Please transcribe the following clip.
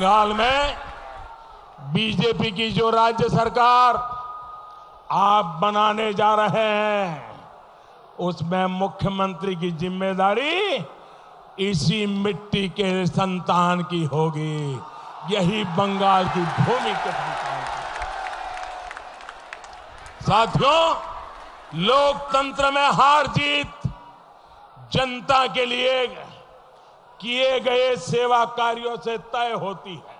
बंगाल में बीजेपी की जो राज्य सरकार आप बनाने जा रहे हैं, उसमें मुख्यमंत्री की ज़िम्मेदारी इसी मिट्टी के संतान की होगी। यही बंगाल की भूमि के साथियों, लोकतंत्र में हार जीत जनता के लिए किए गए सेवा कार्यों से तय होती है।